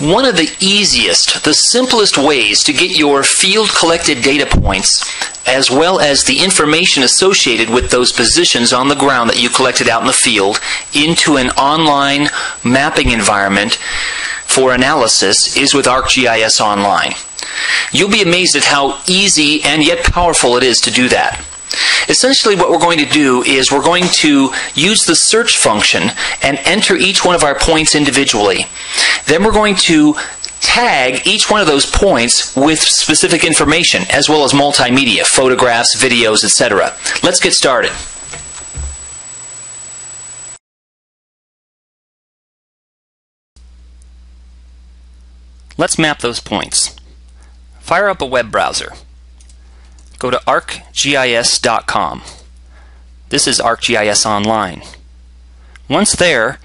One of the easiest, the simplest ways to get your field collected data points, as well as the information associated with those positions on the ground that you collected out in the field, into an online mapping environment for analysis is with ArcGIS Online. You'll be amazed at how easy and yet powerful it is to do that. Essentially, what we're going to do is we're going to use the search function and enter each one of our points individually. Then we're going to tag each one of those points with specific information, as well as multimedia, photographs, videos, etc. Let's get started. Let's map those points. Fire up a web browser. Go to arcgis.com. This is ArcGIS Online. Once there,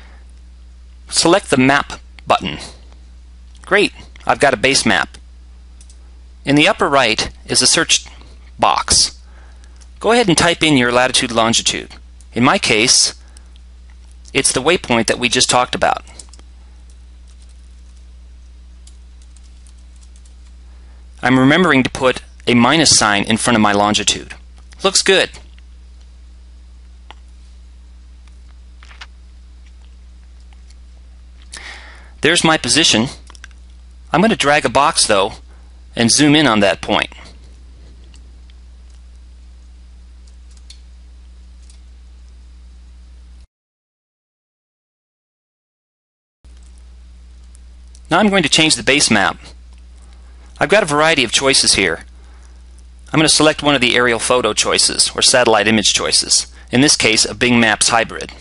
select the Map button. Great, I've got a base map. In the upper right is a search box. Go ahead and type in your latitude longitude. In my case, it's the waypoint that we just talked about. I'm remembering to put a minus sign in front of my longitude. Looks good. There's my position. I'm going to drag a box though and zoom in on that point. Now I'm going to change the base map. I've got a variety of choices here. I'm going to select one of the aerial photo choices or satellite image choices. In this case, a Bing Maps hybrid.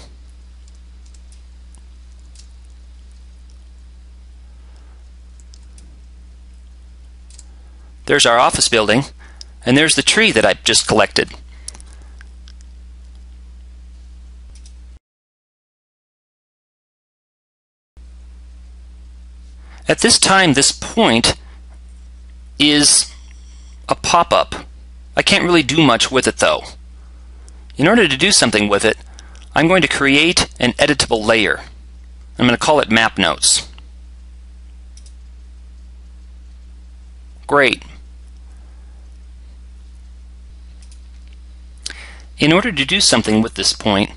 There's our office building, and there's the tree that I just collected. At this time, this point is a pop-up. I can't really do much with it though. In order to do something with it, I'm going to create an editable layer. I'm going to call it Map Notes. Great. In order to do something with this point,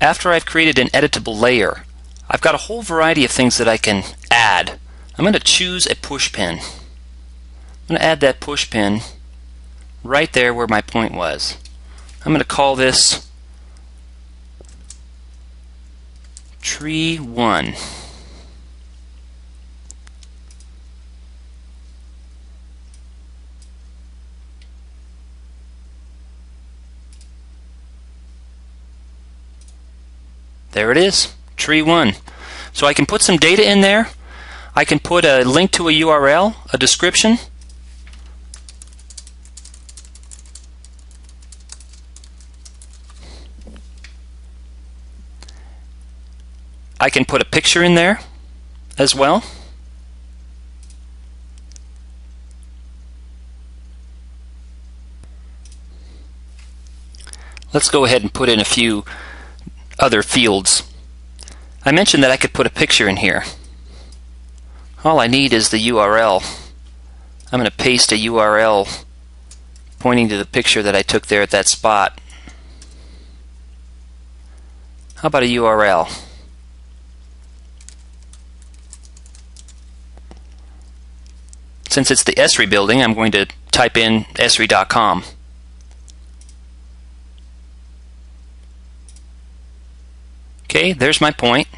after I've created an editable layer, I've got a whole variety of things that I can add. I'm going to choose a push pin. I'm going to add that push pin right there where my point was. I'm going to call this tree 1. There it is, tree 1. So I can put some data in there. I can put a link to a URL, a description, I can put a picture in there as well. Let's go ahead and put in a few other fields. I mentioned that I could put a picture in here. All I need is the URL. I'm going to paste a URL pointing to the picture that I took there at that spot. How about a URL? Since it's the Esri building, I'm going to type in esri.com. Okay, there's my point.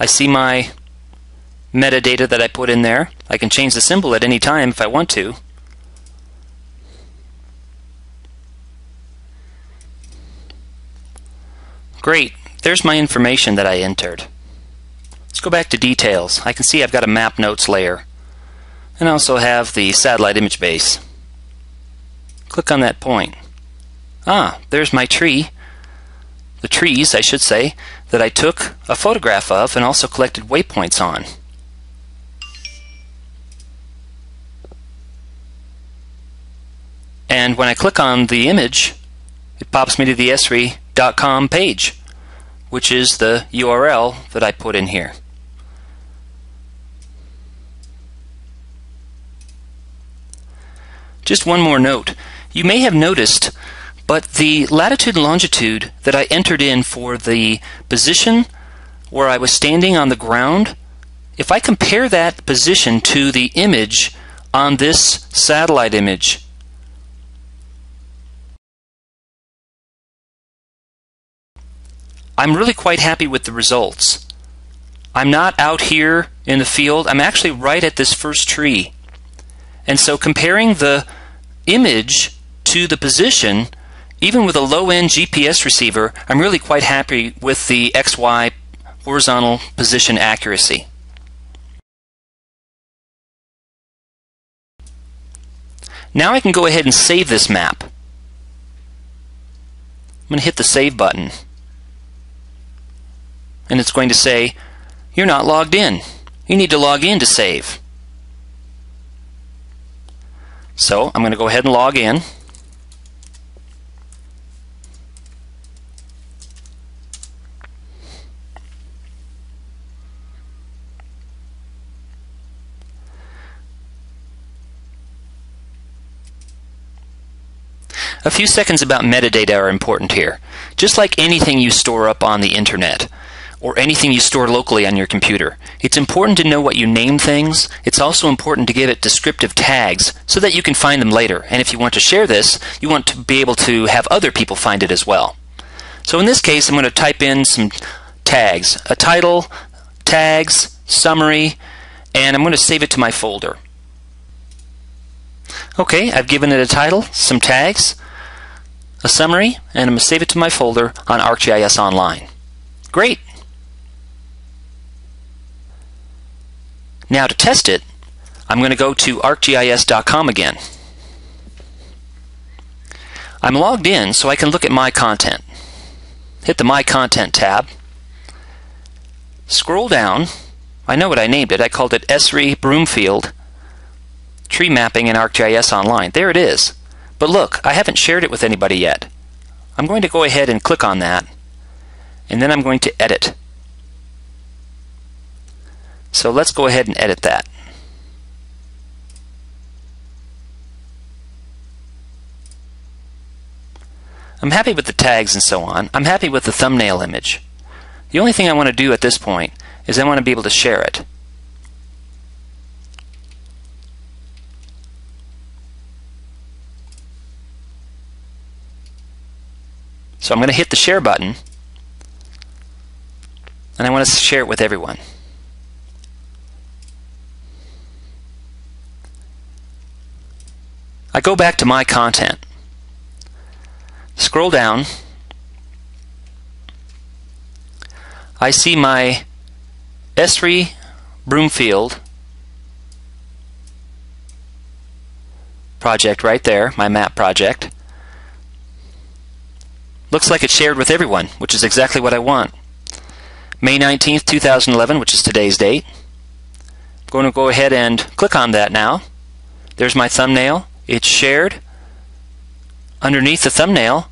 I see my metadata that I put in there. I can change the symbol at any time if I want to. Great, there's my information that I entered. Let's go back to details. I can see I've got a map notes layer and also have the satellite image base. Click on that point. Ah, there's my tree. The trees, I should say, that I took a photograph of and also collected waypoints on. And when I click on the image, it pops me to the esri.com page. which is the URL that I put in here. Just one more note. You may have noticed, but the latitude and longitude that I entered in for the position where I was standing on the ground, if I compare that position to the image on this satellite image, I'm really quite happy with the results. I'm not out here in the field, I'm actually right at this first tree. And so comparing the image to the position, even with a low-end GPS receiver, I'm really quite happy with the XY horizontal position accuracy. Now I can go ahead and save this map. I'm going to hit the Save button. And it's going to say, you're not logged in. You need to log in to save. So I'm going to go ahead and log in. A few seconds about metadata are important here. Just like anything you store up on the internet, or anything you store locally on your computer. It's important to know what you name things. It's also important to give it descriptive tags so that you can find them later. And if you want to share this, you want to be able to have other people find it as well. So in this case, I'm going to type in some tags, a title, tags, summary, and I'm going to save it to my folder. Okay, I've given it a title, some tags, a summary, and I'm going to save it to my folder on ArcGIS Online. Great! Now to test it, I'm going to go to arcgis.com again. I'm logged in so I can look at my content. Hit the My Content tab. Scroll down. I know what I named it. I called it Esri Broomfield Tree Mapping in ArcGIS Online. There it is. But look, I haven't shared it with anybody yet. I'm going to go ahead and click on that, and then I'm going to edit. So let's go ahead and edit that. I'm happy with the tags and so on. I'm happy with the thumbnail image. The only thing I want to do at this point is I want to be able to share it. So I'm going to hit the share button and I want to share it with everyone. I go back to my content, scroll down, I see my Esri Broomfield project right there, my map project. Looks like it's shared with everyone, which is exactly what I want. May 19th, 2011, which is today's date. I'm going to go ahead and click on that now. There's my thumbnail. It's shared. Underneath the thumbnail,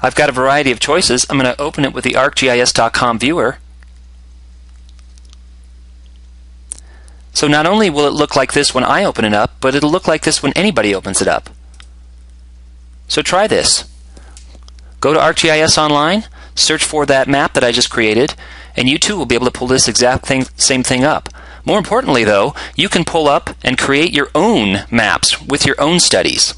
I've got a variety of choices. I'm going to open it with the ArcGIS.com viewer. So not only will it look like this when I open it up, but it'll look like this when anybody opens it up. So try this. Go to ArcGIS Online, search for that map that I just created, and you too will be able to pull this exact thing, same thing up. More importantly, though, you can pull up and create your own maps with your own studies.